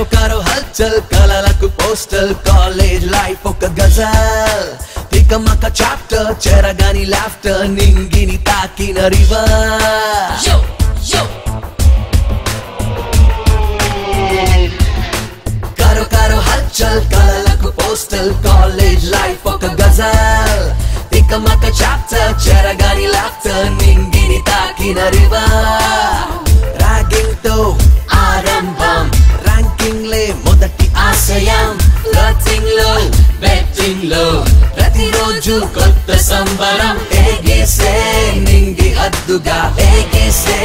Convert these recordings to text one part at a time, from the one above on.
కారో కారో హల్చల్ కలలకు postal college life ఒక గజల్. ఇక మక చాప్టర్ చెరగని లాఫ్టర్ నింగిని తాకిన రివర్. కలలకు పోస్టల్ కాలేజ్ లైఫ్ ఒక గజల్. ఇక మక చాప్టర్ చెరగని లాఫ్టర్ నింగిని తాకిన రివర్. ఆశయం. ఫ్లర్టింగ్లో బెట్టింగ్లో ప్రతిరోజు కొత్త సంబరం. ఏగేసే నింగి అద్దుగా ఏగేసే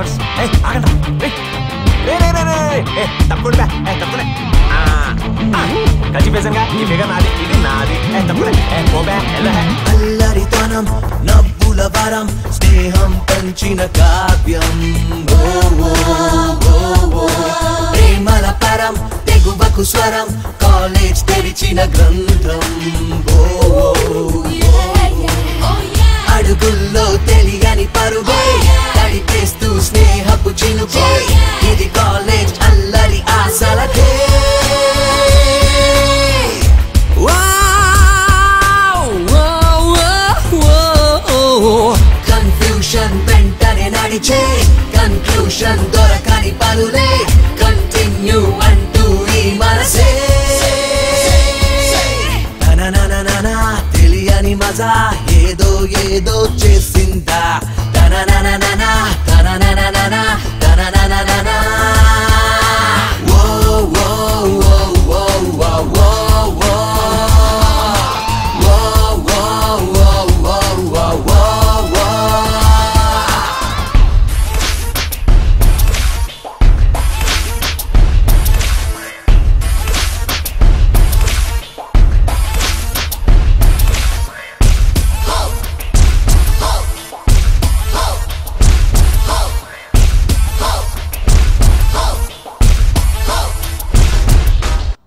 పుట్టి ఫ్లవర్స్ తప్పకుండా తప్పకుండా. కలిసి పేసంగా ఈ ఫిగర్ నాది ఇది నాది. ఏ, తప్పకుండా. ఏ, పోబే ఎలా అల్లరితనం నవ్వుల వరం స్నేహం పంచిన కావ్యం. ఓ, ఓ, ఓ, ఓ. ప్రేమల పరం తెగువకు స్వరం కాలేజ్ తెరిచిన గ్రంథం. ఓ, ఏదో చేసిందా?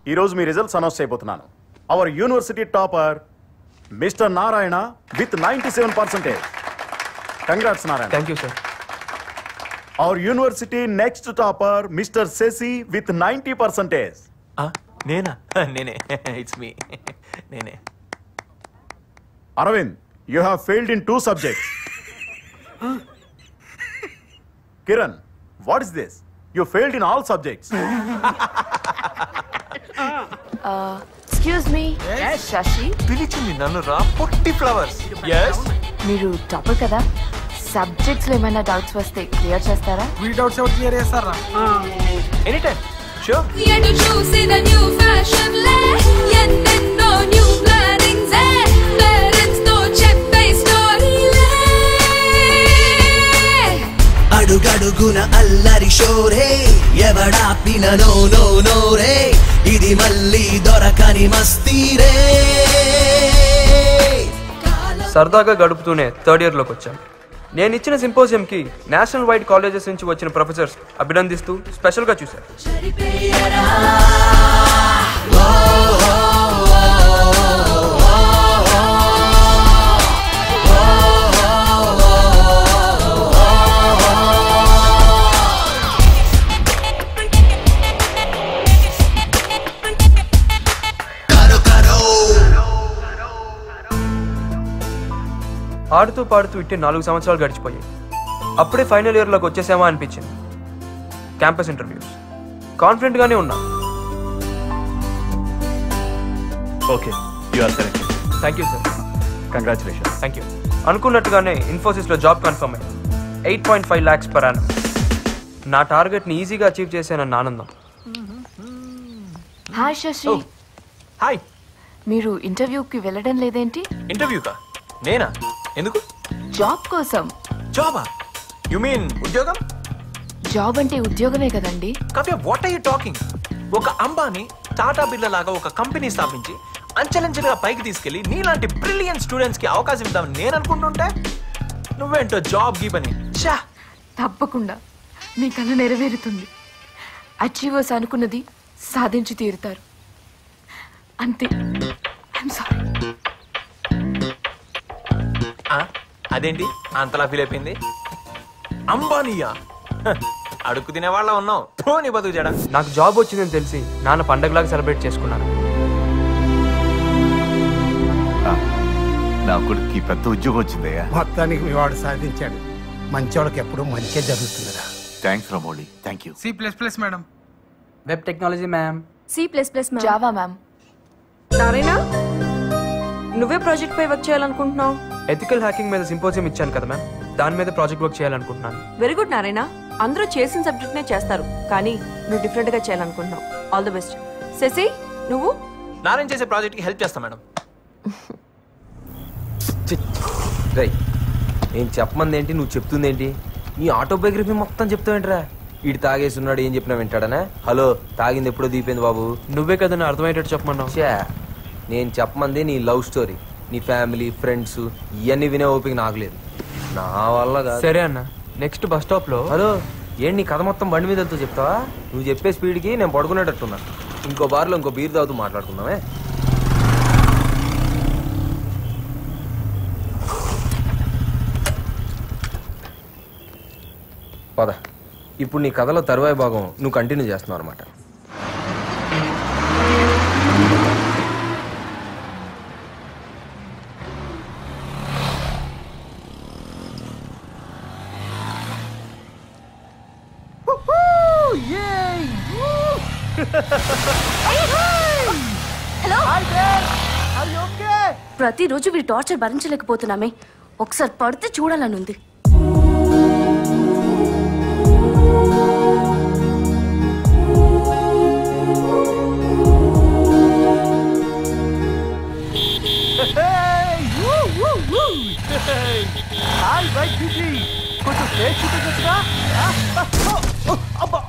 ఈ రోజు మీ రిజల్ట్స్ అనౌన్స్ చేయబోతున్నాను. Our university topper mister Narayana with ninety seven percentage congrats Narayana thank you sir our university next topper mister Sashi with ninety percentage నేనా? నేనే. ఇట్స్ మీ నేనే. Arvind you have failed in two subjects Kiran what is this you failed in all subjects excuse me Sashi పిలిచింది నన్ను రా పొట్టి flowers yes మీరు topper కదా? సబ్జెక్ట్స్లో ఏమైనా డౌట్స్ వస్తే క్లియర్ చేస్తారా? ఎనీ టైం షూర్ ఎటు చూసిన న్యూ ఫ్యాషన్ లే? ఎన్నెన్నో న్యూ ప్లానింగ్స్ పేరెంట్స్తో చెప్పే స్టోరీలే అడుగడుగున అల్లరి షోరే ఎవడాపిన నో నో నోరే ఇది మళ్ళీ మస్తీరే సరదాగా గడుపుతూనే థర్డ్ ఇయర్లోకి వచ్చాను. నేను ఇచ్చిన సింపోజియంకి నేషనల్ వైడ్ కాలేజెస్ నుంచి వచ్చిన ప్రొఫెసర్స్ అభినందిస్తూ స్పెషల్గా చూశారు ఆడుతూ పాడుతూ ఇట్టే నాలుగు సంవత్సరాలు గడిచిపోయాయి. అప్పుడే ఫైనల్ ఇయర్లోకి వచ్చేసామా అనిపించింది. Campus interviews. కాన్ఫిడెంట్గానే ఉన్నా. Okay you are selected. Thank you sir. Congratulation thank you. అనుకున్నట్టుగానే ఇన్ఫోసిస్లో జాబ్ కన్ఫర్మ్ అయింది. Eight point five lakhs per annum నా టార్గెట్ని ఈజీగా అచీవ్ చేశానన్న ఆనందం. హాయ్ శశి. హాయ్. మీరు ఇంటర్వ్యూకి వెళ్ళడం లేదేంటి? ఇంటర్వ్యూకా? నేనా? ఎందుకు? జాబ్ కోసం. జాబా యు మీన్ ఉద్యోగం? జాబ్ అంటే ఉద్యోగమే కదండి. Kavya what are you talking ఒక అంబానీ టాటా బిర్లా లాగా ఒక కంపెనీ స్థాపించి అంచెలంచెలుగా పైకి తీసుకెళ్ళి నీలాంటి బ్రిలియన్ స్టూడెంట్స్కి అవకాశం ఇద్దామని నేను అనుకుంటుంటే నువ్వేంటో జాబ్ గీబని షా తప్పకుండా. మీ కళ నెరవేరుతుంది. అచీవర్స్ అనుకున్నది సాధించి తీరుతారు. అంతే. ఐఎమ్ సారీ అదేంటి? అంతలా ఫీల్ అయిపోయింది? అంబానీయా? అడుక్కు తినేవాళ్ళ ఉన్నావు. ధోని బతుకు జడ. నాకు జాబ్ వచ్చిందని తెలిసి నాన్న పండగలాగా సెలబ్రేట్ చేసుకున్నాను నా కొడుకు పెద్ద ఉద్యోగం వచ్చిందయ్యా. మొత్తానికి మీ వాడు సాధించాడు. మంచోళ్ళకి ఎప్పుడు మంచే జరుగుతుందిరా. Thanks Ramoli thank you C plus plus madam. Web technology ma'am C plus plus Java ma'am Narayana నువ్వే ప్రాజెక్ట్ పై వర్క్ చేయాలనుకుంటున్నావు? ఎథికల్ హ్యాకింగ్ మీద సింపోజియం ఇచ్చాను కదా మ్యామ్ దాని మీద ప్రాజెక్ట్ వర్క్ చేయాలనుకుంటున్నాను. Very good Narayana. అందరూ చేసిన సబ్జెక్ట్ నే చేస్తారు కానీ నువ్వు డిఫరెంట్గా చేయాలనుకుంటున్నావు. ఆల్ ది బెస్ట్ శశి నువ్వు? నారాయణ చేసే ప్రాజెక్ట్కి హెల్ప్ చేస్తా మేడం. రై నేను చెప్పమంది ఏంటి నువ్వు చెప్తుంది ఏంటి? నీ ఆటోబయోగ్రఫీ మొత్తం చెప్తావేంట్రా వీడు తాగేస్తున్నాడు ఏం చెప్పినా వింటాడనా? హలో తాగింది ఎప్పుడో దీపోయింది బాబు? నువ్వే కదా అర్థమయ్యేటట్టు చెప్పమన్నావు. నేను చెప్పమంది నీ లవ్ స్టోరీ నీ ఫ్యామిలీ ఫ్రెండ్స్ ఇవన్నీ వినే ఓపిక నాకు లేదు. నా వల్ల కాదు. సరే అన్న నెక్స్ట్ బస్ స్టాప్లో హలో ఏంటి నీ కథ మొత్తం బండి మీద వెళ్తూ చెప్తావా? నువ్వు చెప్పే స్పీడ్కి నేను పడుకునేటట్టున్నా. ఇంకో బార్లో ఇంకో బీర్ తాగుతూ మాట్లాడుకుందామే. పద. ఇప్పుడు నీ కథలో తరువాయి భాగం నువ్వు కంటిన్యూ చేస్తున్నావు అనమాట ప్రతిరోజు వీడి టార్చర్ భరించలేకపోతున్నామే. ఒకసారి పడితే చూడాలని ఉంది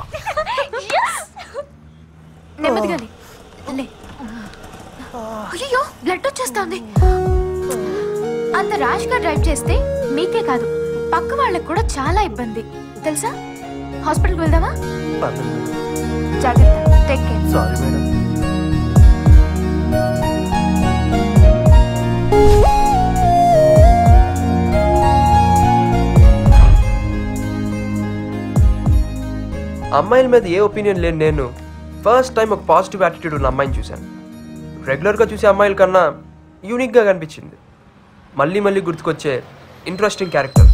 నెమ్మదిగానే. లే. అయ్యో బ్లడ్ వచ్చేస్తుంది. అంత ర్యాష్గా డ్రైవ్ చేస్తే మీకే కాదు పక్క వాళ్ళకి కూడా చాలా ఇబ్బంది. తెలుసా? హాస్పిటల్కి వెళ్దామా? జాగ్రత్త టేక్ కేర్. Sorry madam. అమ్మాయిల మీద ఏ ఒపీనియన్ లేని నేను ఫస్ట్ టైం ఒక పాజిటివ్ యాటిట్యూడ్ ఉన్న అమ్మాయిని చూశాను. రెగ్యులర్గా చూసే అమ్మాయిల కన్నా యూనిక్గా కనిపించింది. మళ్ళీ మళ్ళీ గుర్తుకొచ్చే ఇంట్రెస్టింగ్ క్యారెక్టర్.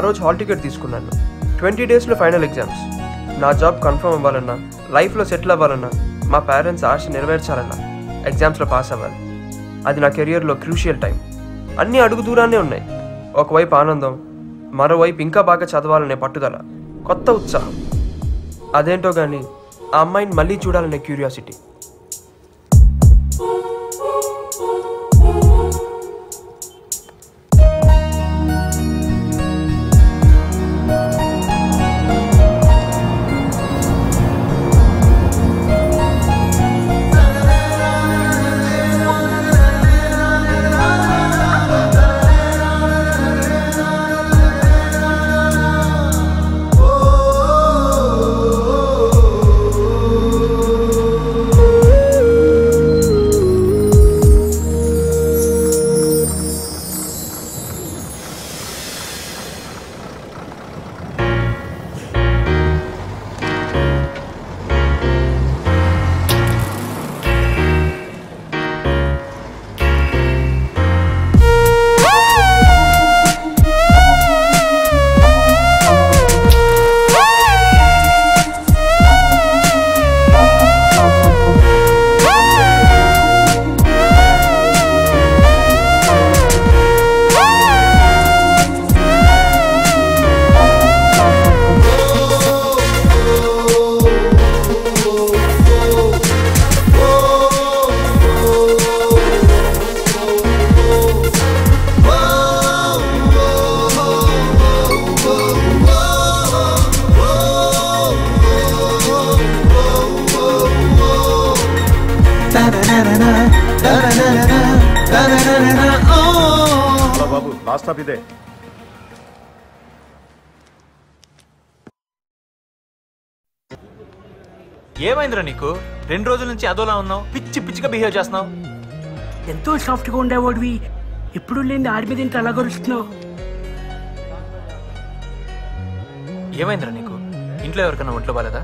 రోజు హాల్ టికెట్ తీసుకున్నాను. ట్వంటీ డేస్లో ఫైనల్ ఎగ్జామ్స్. నా జాబ్ కన్ఫర్మ్ అవ్వాలన్నా లైఫ్లో సెటిల్ అవ్వాలన్నా మా పేరెంట్స్ ఆశ నెరవేర్చాలన్నా ఎగ్జామ్స్లో పాస్ అవ్వాలి. అది నా కెరియర్లో క్రూషియల్ టైం. అన్నీ అడుగు దూరాన్నే ఉన్నాయి. ఒకవైపు ఆనందం మరోవైపు ఇంకా బాగా చదవాలనే పట్టుదల కొత్త ఉత్సాహం. అదేంటో కానీ ఆ అమ్మాయిని మళ్ళీ చూడాలనే క్యూరియాసిటీ. బాబు లాస్ట్ స్టాప్ ఇదే. ఏమైందిరా నీకు? రెండు రోజుల నుంచి అదోలా ఉన్నావు పిచ్చి పిచ్చిగా బిహేవ్ చేస్తున్నావు. ఎంతో సాఫ్ట్గా ఉండేవాడివి. ఎప్పుడు లేని ఆడి మీద ఇంత అలా గరుస్తున్నావు ఏమైందిరా నీకు? ఇంట్లో ఎవరికైనా ఒంట్లో బాలేదా?